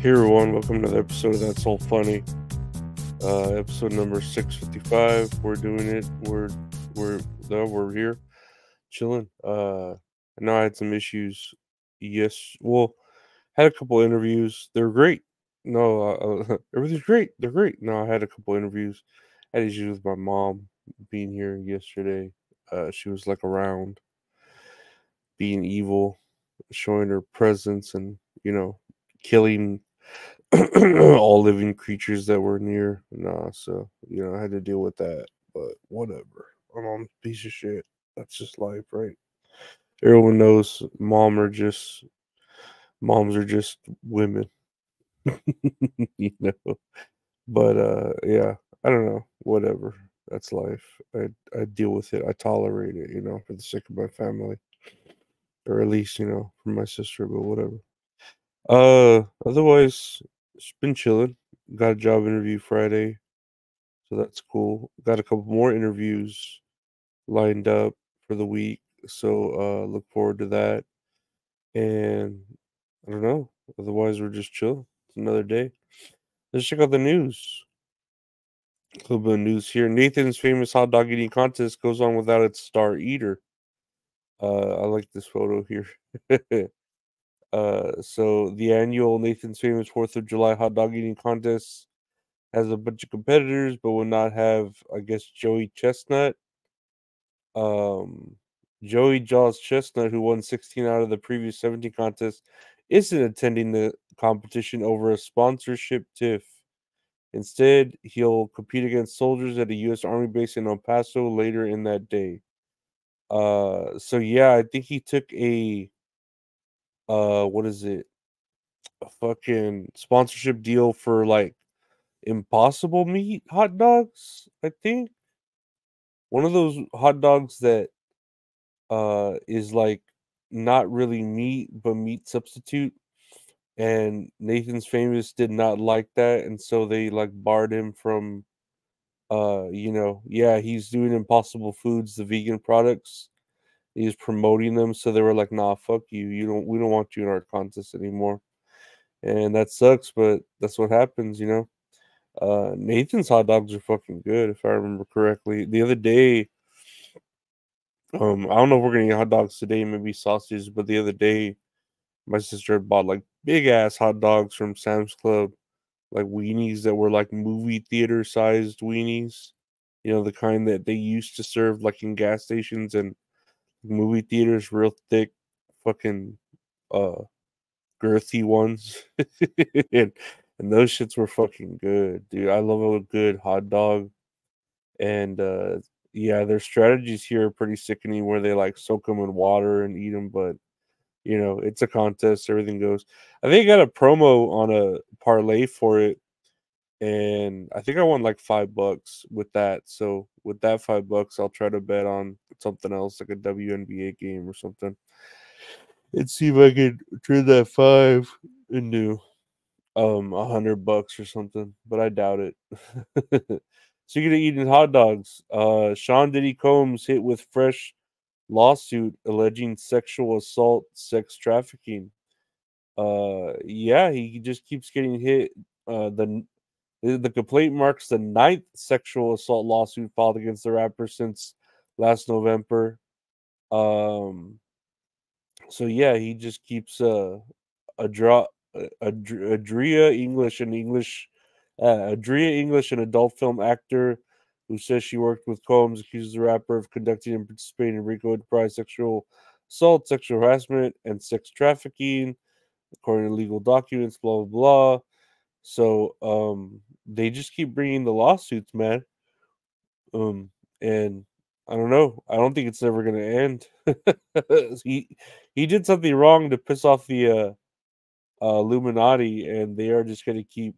Hey everyone, welcome to the episode of That's All Funny. Uh, episode number six fifty five. We're doing it. We're we're no, we're here, chilling. Uh, I know I had some issues. Yes, well, had a couple interviews. They're great. No, uh, uh, everything's great. They're great. No, I had a couple interviews. I had issues with my mom being here yesterday. Uh, she was like around, being evil, showing her presence, and you know, killing all living creatures that were near. Nah, so you know, I had to deal with that. But whatever. Mom's a piece of shit. That's just life, right? Everyone knows mom are just moms are just women. you know. But uh yeah, I don't know. Whatever. That's life. I I deal with it. I tolerate it, you know, for the sake of my family. Or at least, you know, for my sister, but whatever. Uh otherwise it's been chilling. Got a job interview Friday, so that's cool. Got a couple more interviews lined up for the week, so uh look forward to that. And I don't know. Otherwise, we're just chill. It's another day. Let's check out the news. A little bit of news here. Nathan's famous hot dog eating contest goes on without its star eater. Uh, I like this photo here. Uh, so the annual Nathan's Famous Fourth of July hot dog eating contest has a bunch of competitors, but will not have, I guess, Joey Chestnut. Um, Joey Jaws Chestnut, who won 16 out of the previous 17 contests, isn't attending the competition over a sponsorship TIFF. Instead, he'll compete against soldiers at a U.S. Army base in El Paso later in that day. Uh, so yeah, I think he took a uh what is it? A fucking sponsorship deal for like impossible meat hot dogs i think? One of those hot dogs that uh is like not really meat but meat substitute and nathan's famous did not like that and so they like barred him from uh you know yeah he's doing impossible foods the vegan products he was promoting them, so they were like, "Nah, fuck you. You don't. We don't want you in our contest anymore." And that sucks, but that's what happens, you know. Uh, Nathan's hot dogs are fucking good, if I remember correctly. The other day, um, I don't know if we're gonna eat hot dogs today, maybe sausages, but the other day, my sister bought like big ass hot dogs from Sam's Club, like weenies that were like movie theater sized weenies. You know, the kind that they used to serve like in gas stations and movie theaters, real thick, fucking uh girthy ones. and and those shits were fucking good, dude. I love a good hot dog. And uh yeah, their strategies here are pretty sickening where they like soak them in water and eat them, but you know, it's a contest, everything goes. I think I got a promo on a parlay for it and I think I won like five bucks with that. So with that five bucks, I'll try to bet on something else like a WNBA game or something, and see if I can turn that five into um a hundred bucks or something. But I doubt it. so you're gonna eating hot dogs. Uh, Sean Diddy Combs hit with fresh lawsuit alleging sexual assault, sex trafficking. Uh, yeah, he just keeps getting hit. Uh, the the complaint marks the ninth sexual assault lawsuit filed against the rapper since last November. Um, so yeah, he just keeps uh, a draw, Adria English and English, uh, Adria English, an adult film actor who says she worked with Combs, accuses the rapper of conducting and participating in RICO enterprise sexual assault, sexual harassment, and sex trafficking, according to legal documents. Blah blah blah. So um, they just keep bringing the lawsuits, man. Um, and I don't know. I don't think it's ever going to end. he he did something wrong to piss off the uh, uh, Illuminati, and they are just going to keep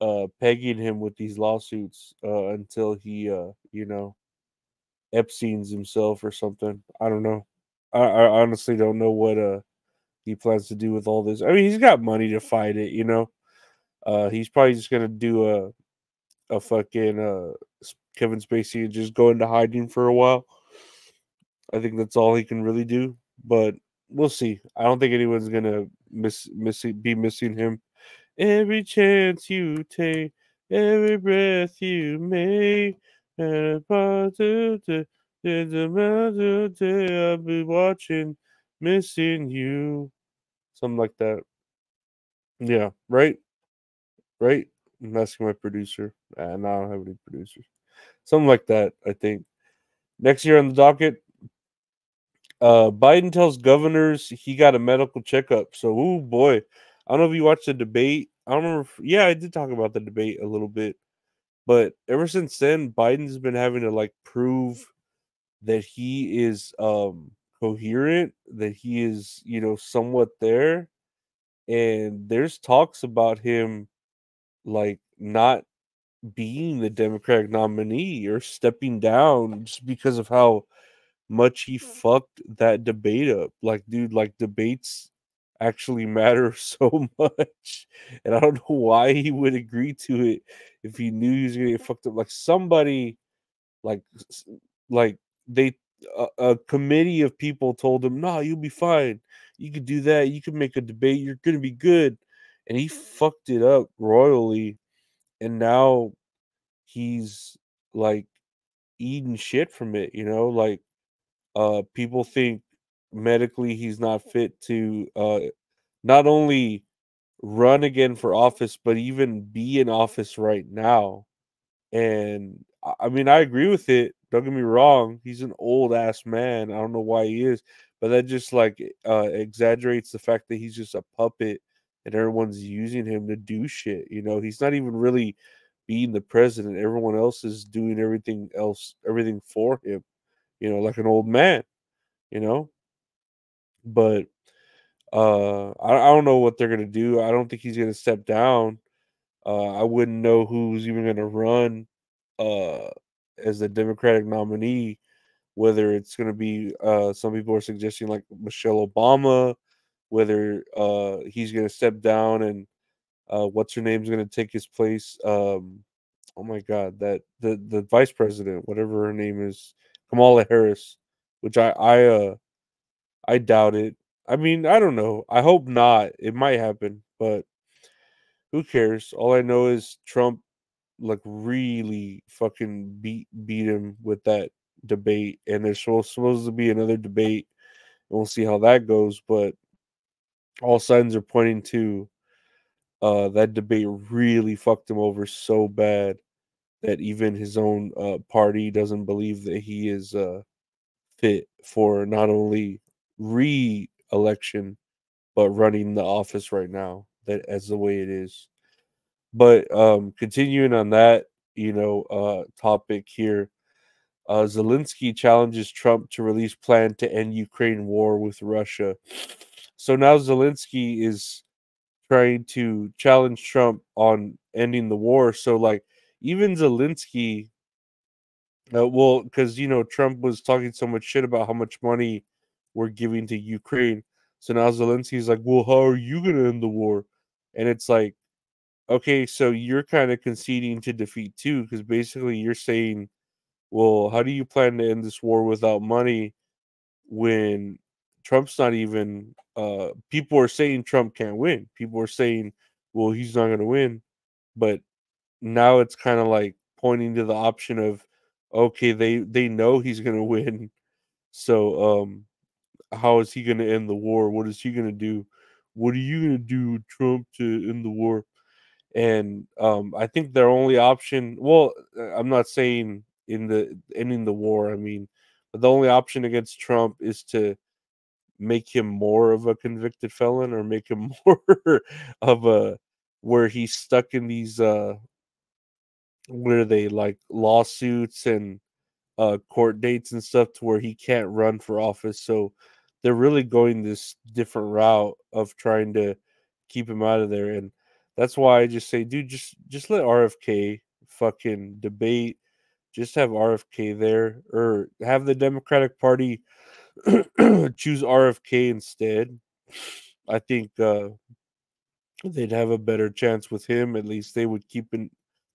uh, pegging him with these lawsuits uh, until he, uh, you know, Epstein's himself or something. I don't know. I, I honestly don't know what uh he plans to do with all this. I mean, he's got money to fight it, you know. Uh, he's probably just gonna do a a fucking uh Kevin Spacey and just go into hiding for a while. I think that's all he can really do, but we'll see. I don't think anyone's gonna miss missing be missing him every chance you take, every breath you make, and a positive there's a day I'll be watching, missing you. Something like that. Yeah, right? Right? I'm asking my producer. And I don't have any producers. Something like that, I think. Next year on the docket, uh, Biden tells governors he got a medical checkup. So, oh boy, I don't know if you watched the debate. I don't remember. If, yeah, I did talk about the debate a little bit, but ever since then, Biden's been having to like prove that he is um coherent, that he is, you know, somewhat there. And there's talks about him like not being the Democratic nominee or stepping down just because of how much he mm. fucked that debate up. Like, dude, like debates actually matter so much. And I don't know why he would agree to it if he knew he was gonna get mm-hmm. fucked up. Like somebody like like they a, a committee of people told him, "No, you'll be fine. You could do that. You could make a debate. You're gonna be good." And he fucked it up royally, and now he's like eating shit from it. You know, like uh, people think medically he's not fit to uh, not only run again for office, but even be in office right now. And I mean, I agree with it. Don't get me wrong. He's an old ass man. I don't know why he is, but that just like uh, exaggerates the fact that he's just a puppet and everyone's using him to do shit. You know, he's not even really being the president. Everyone else is doing everything else, everything for him. You know, like an old man. You know, but uh, I, I don't know what they're gonna do. I don't think he's gonna step down. Uh, I wouldn't know who's even gonna run uh, as the Democratic nominee, whether it's to be uh, some people are suggesting like Michelle Obama, whether uh, he's going to step down and uh, what's her name's going to take his place. Um, oh my God, that the the vice president, whatever her name is, Kamala Harris, which I I uh I doubt it. I mean, I don't know. I hope not. It might happen, but who cares? All I know is Trump like really fucking beat beat him with that debate, and there's supposed, supposed to be another debate, and we'll see how that goes. But all signs are pointing to uh, that debate really fucked him over so bad that even his own uh, party doesn't believe that he is uh, fit for not only re-election but running the office right now that as the way it is but um, continuing on that, you know, uh, topic here, uh, Zelensky challenges Trump to release plan to end Ukraine war with Russia. So now Zelensky is trying to challenge Trump on ending the war. So like even Zelensky, uh, well, because you know Trump was talking so much shit about how much money we're giving to Ukraine. So now Zelensky's like, well, how are you gonna end the war? And it's like, okay, so you're kind of conceding to defeat too, because basically you're saying, well, how do you plan to end this war without money when Trump's not even uh people are saying Trump can't win. People are saying, well, he's not gonna win. But now it's kind of like pointing to the option of okay, they they know he's gonna win. So um how is he gonna end the war? What is he gonna do? What are you gonna do, Trump, to end the war? and um, I think their only option. Well, uh, I'm not saying in the ending the war. I mean, the only option against Trump is to make him more of a convicted felon or make him more of a where he's stuck in these uh where they like lawsuits and uh court dates and stuff to where he can't run for office so they're really going this different route of trying to keep him out of there and that's why I just say, dude, just just let RFK fucking debate. Just have RFK there, or have the Democratic Party choose RFK instead. I think uh, they'd have a better chance with him. At least they would keep in,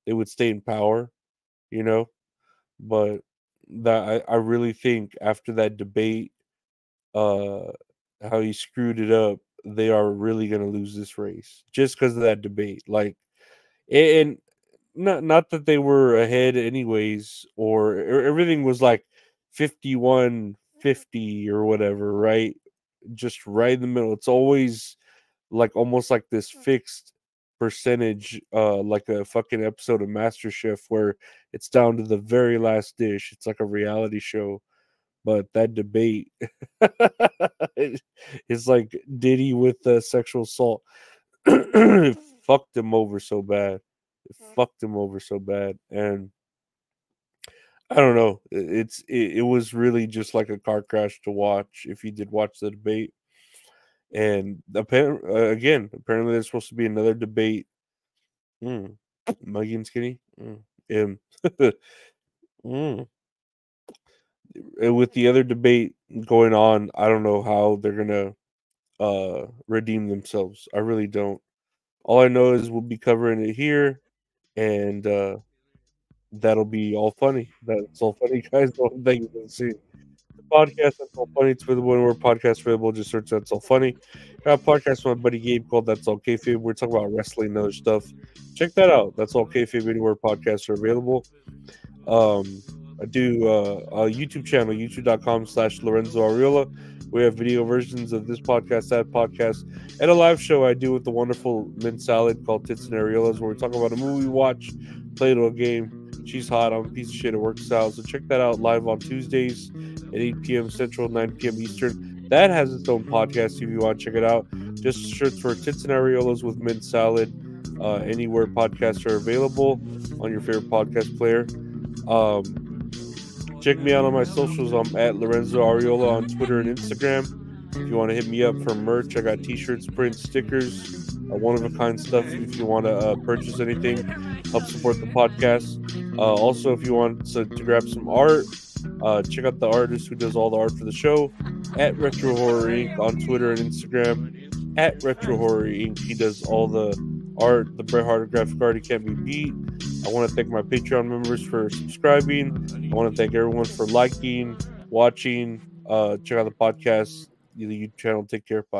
they would stay in power, you know. But that I, I really think after that debate, uh, how he screwed it up, they are really to lose this race just because of that debate. Like, and not not that they were ahead anyways, or everything was like 51 50 or whatever, right? Just right in the middle. It's always like almost like this fixed percentage, uh, like a fucking episode of master MasterChef where it's down to the very last dish. It's like a reality show. But that debate is like Diddy with the sexual assault. fucked him over so bad. It mm-hmm. fucked him over so bad. And I don't know. It's it, it was really just like a car crash to watch if you did watch the debate. And apparently, uh, again, apparently there's supposed to be another debate. Mm. Muggy and skinny. Mm. mm. With the other debate going on, I don't know how they're gonna uh redeem themselves. I really don't. All I know is we'll be covering it here, and uh that'll be all funny. That's all funny, guys. Thank you for seeing the podcast. That's all funny. It's with the one word podcast available. Just search that's all funny. Got a podcast with my buddy Gabe called That's All Kayfabe. We're talking about wrestling and other stuff. Check that out. That's all kayfabe. Anywhere podcasts are available. Um, I do uh, a YouTube channel, youtube.com slash Lorenzo Arreola. We have video versions of this podcast, that podcast, and a live show I do with the wonderful Mint Salad called Tits and Areolas, where we talk about a movie watch, play a little game, She's hot. I'm a piece of shit. It works out. So check that out live on Tuesdays at 8 p.m. Central, 9 p.m. Eastern. That has its own podcast if you want to check it out. Just search for Tits and Areolas with Mint Salad uh, anywhere podcasts are available on your favorite podcast player. Um, check me out on my socials. I'm at Lorenzo Arreola on Twitter and Instagram. If you want to hit me up for merch, I got t-shirts, prints, stickers, uh, one of a kind stuff. If you want to uh, purchase anything, help support the podcast. Uh, also, if you want to, to grab some art, uh, check out the artist who does all the art for the show at Retro Horror Ink. on Twitter and Instagram. At Retro Horror Ink. He does all the art, the Bret Hart graphic art. He can't be beat. I want to thank my Patreon members for subscribing. I want to thank everyone for liking, watching. Uh, check out the podcast, the YouTube channel. Take care. Bye.